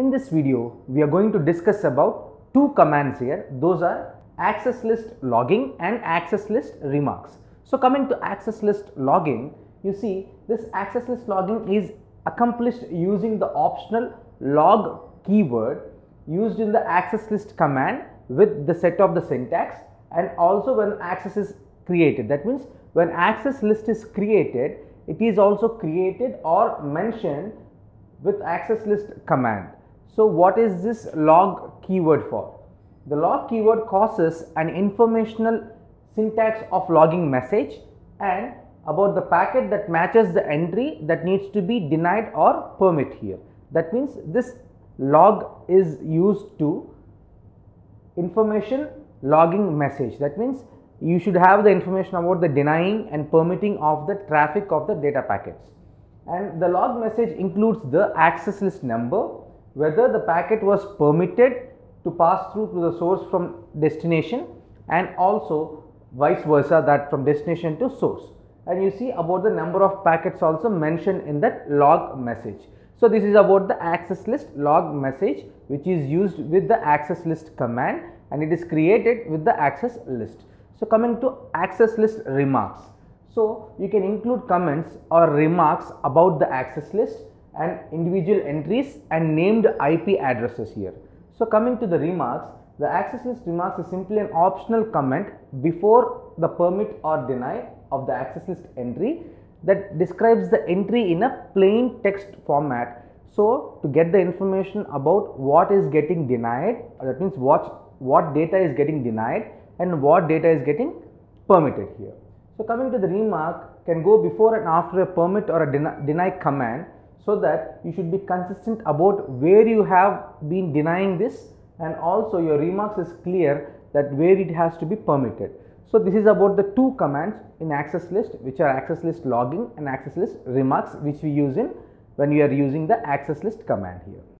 In this video, we are going to discuss about two commands here. Those are access list logging and access list remarks. So coming to access list logging, you see this access list logging is accomplished using the optional log keyword used in the access list command with the set of the syntax and also when access is created. That means when access list is created, it is also created or mentioned with access list command. So what is this log keyword for? The log keyword causes an informational syntax of logging message and about the packet that matches the entry that needs to be denied or permit here. That means this log is used to information logging message. That means you should have the information about the denying and permitting of the traffic of the data packets. And the log message includes the access list number, whether the packet was permitted to pass through to the source from destination and also vice versa that from destination to source. And you see about the number of packets also mentioned in that log message. So this is about the access list log message which is used with the access list command and it is created with the access list. So coming to access list remarks. So you can include comments or remarks about the access list and individual entries and named IP addresses here. So coming to the remarks, the access list remarks is simply an optional comment before the permit or deny of the access list entry that describes the entry in a plain text format. So to get the information about what is getting denied, that means what, what data is getting denied and what data is getting permitted here. So coming to the remark can go before and after a permit or a deny, deny command so that you should be consistent about where you have been denying this and also your remarks is clear that where it has to be permitted. So this is about the two commands in access list which are access list logging and access list remarks which we use in when we are using the access list command here.